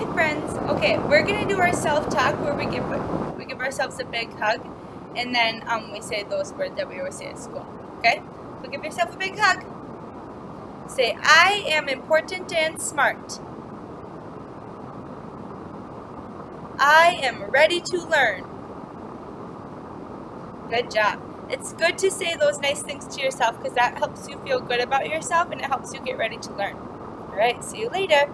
Hi friends. Okay, we're gonna do our self-talk where we give we give ourselves a big hug, and then um, we say those words that we always say at school. Okay, so give yourself a big hug. Say, I am important and smart. I am ready to learn. Good job. It's good to say those nice things to yourself because that helps you feel good about yourself and it helps you get ready to learn. All right, see you later.